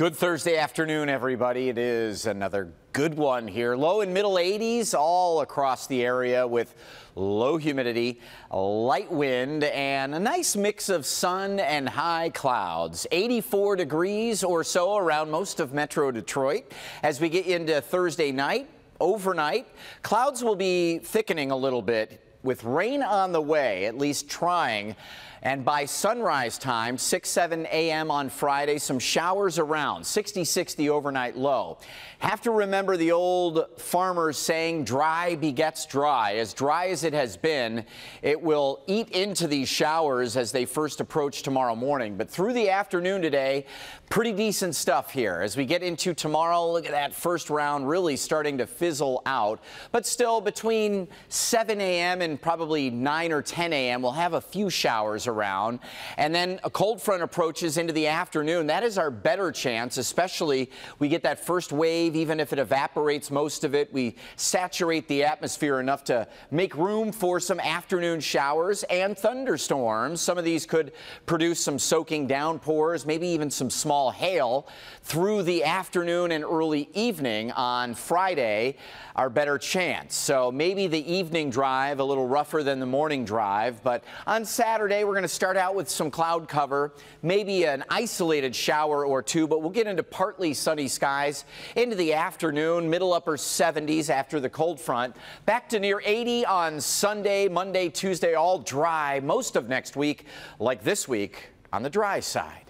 Good Thursday afternoon, everybody. It is another good one here. Low and middle 80s all across the area with low humidity, light wind, and a nice mix of sun and high clouds. 84 degrees or so around most of Metro Detroit. As we get into Thursday night, overnight, clouds will be thickening a little bit with rain on the way, at least trying. And by sunrise time, 6, 7 a.m. on Friday, some showers around, 66 the overnight low. Have to remember the old farmers saying dry begets dry. As dry as it has been, it will eat into these showers as they first approach tomorrow morning. But through the afternoon today, pretty decent stuff here. As we get into tomorrow, look at that first round really starting to fizzle out. But still between 7 a.m. and probably 9 or 10 a.m., we'll have a few showers around. And then a cold front approaches into the afternoon. That is our better chance, especially we get that first wave, even if it evaporates most of it. We saturate the atmosphere enough to make room for some afternoon showers and thunderstorms. Some of these could produce some soaking downpours, maybe even some small hail through the afternoon and early evening on Friday, our better chance. So maybe the evening drive a little rougher than the morning drive, but on Saturday we're going to start out with some cloud cover, maybe an isolated shower or two, but we'll get into partly sunny skies into the afternoon, middle upper 70s after the cold front. Back to near 80 on Sunday, Monday, Tuesday, all dry most of next week, like this week on the dry side.